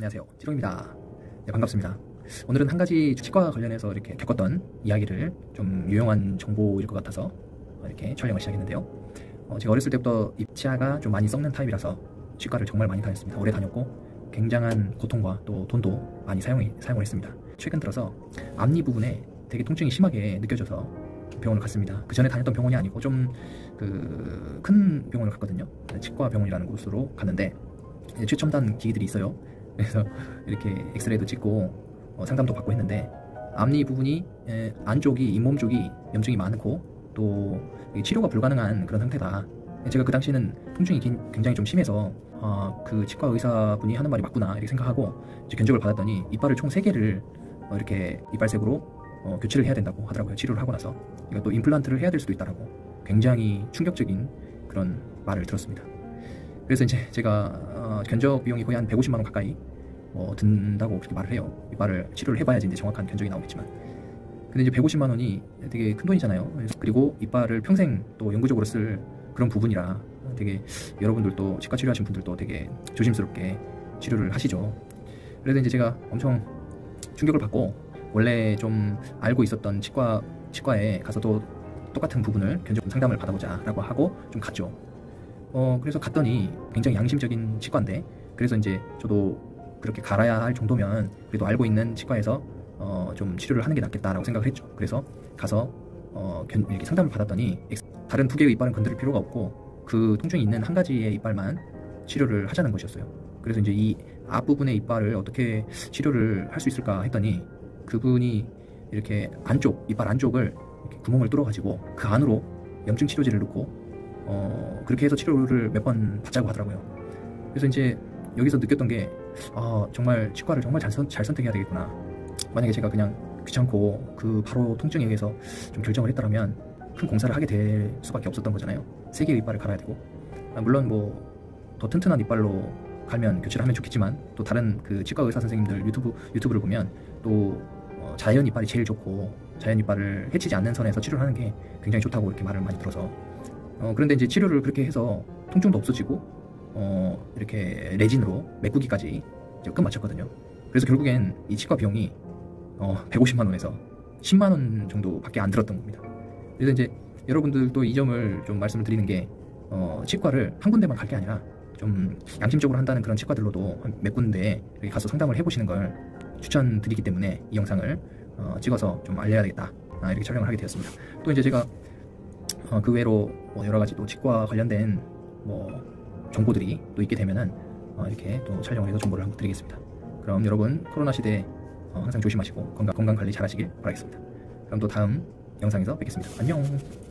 안녕하세요. 지롱입니다. 네, 반갑습니다. 오늘은 한 가지 치과 관련해서 이렇게 겪었던 이야기를 좀 유용한 정보일 것 같아서 이렇게 촬영을 시작했는데요. 어, 제가 어렸을 때부터 입치아가 좀 많이 썩는 타입이라서 치과를 정말 많이 다녔습니다. 오래 다녔고 굉장한 고통과 또 돈도 많이 사용, 사용을 했습니다. 최근 들어서 앞니 부분에 되게 통증이 심하게 느껴져서 병원을 갔습니다. 그 전에 다녔던 병원이 아니고 좀 그 큰 병원을 갔거든요. 치과 병원이라는 곳으로 갔는데 최첨단 기기들이 있어요. 그래서 이렇게 엑스레이도 찍고 어, 상담도 받고 했는데 앞니 부분이 에, 안쪽이 잇몸 쪽이 염증이 많고 또 치료가 불가능한 그런 상태다. 제가 그 당시에는 통증이 굉장히 좀 심해서 어, 그 치과 의사분이 하는 말이 맞구나 이렇게 생각하고 이제 견적을 받았더니 이빨을 총 3개를 어, 이렇게 이빨색으로 어, 교체를 해야 된다고 하더라고요. 치료를 하고 나서 이것도 임플란트를 해야 될 수도 있다라고 굉장히 충격적인 그런 말을 들었습니다. 그래서 이제 제가 어, 견적 비용이 거의 한 150만 원 가까이 뭐 든다고 그렇게 말을 해요. 이빨을 치료를 해봐야지 이제 정확한 견적이 나오겠지만. 근데 이제 150만 원이 되게 큰 돈이잖아요. 그리고 이빨을 평생 또 영구적으로 쓸 그런 부분이라 되게 여러분들도 치과 치료하신 분들도 되게 조심스럽게 치료를 하시죠. 그래서 이제 제가 엄청 충격을 받고 원래 좀 알고 있었던 치과 치과에 가서도 똑같은 부분을 견적 상담을 받아보자라고 하고 좀 갔죠. 어 그래서 갔더니 굉장히 양심적인 치과인데 그래서 이제 저도 그렇게 갈아야 할 정도면 그래도 알고 있는 치과에서 어 좀 치료를 하는 게 낫겠다라고 생각을 했죠. 그래서 가서 어 이렇게 상담을 받았더니 다른 두 개의 이빨은 건드릴 필요가 없고 그 통증이 있는 한 가지의 이빨만 치료를 하자는 것이었어요. 그래서 이제 이 앞부분의 이빨을 어떻게 치료를 할 수 있을까 했더니 그분이 이렇게 안쪽 이빨 안쪽을 이렇게 구멍을 뚫어가지고 그 안으로 염증 치료제를 넣고 어, 그렇게 해서 치료를 몇 번 받자고 하더라고요. 그래서 이제 여기서 느꼈던 게 아, 정말 치과를 정말 잘, 선, 잘 선택해야 되겠구나. 만약에 제가 그냥 귀찮고 그 바로 통증에 의해서 좀 결정을 했더라면 큰 공사를 하게 될 수밖에 없었던 거잖아요. 세 개의 이빨을 갈아야 되고 아, 물론 뭐 더 튼튼한 이빨로 갈면 교체를 하면 좋겠지만 또 다른 그 치과 의사 선생님들 유튜브 유튜브를 보면 또 어, 자연 이빨이 제일 좋고 자연 이빨을 해치지 않는 선에서 치료를 하는 게 굉장히 좋다고 이렇게 말을 많이 들어서 어, 그런데 이제 치료를 그렇게 해서 통증도 없어지고 어, 이렇게 레진으로 메꾸기까지 끝 마쳤거든요. 그래서 결국엔 이 치과 비용이 어, 150만 원에서 10만 원 정도밖에 안 들었던 겁니다. 그래서 이제 여러분들도 이 점을 좀 말씀을 드리는 게 어, 치과를 한 군데만 갈 게 아니라 좀 양심적으로 한다는 그런 치과들로도 몇 군데 가서 상담을 해보시는 걸 추천드리기 때문에 이 영상을 어, 찍어서 좀 알려야 되겠다 아, 이렇게 촬영을 하게 되었습니다. 또 이제 제가 어, 그 외로 뭐 여러 가지 또 치과 관련된 뭐 정보들이 또 있게 되면은 어, 이렇게 또 촬영을 해서 정보를 한번 드리겠습니다. 그럼 여러분 코로나 시대 어, 항상 조심하시고 건강, 건강 관리 잘 하시길 바라겠습니다. 그럼 또 다음 영상에서 뵙겠습니다. 안녕!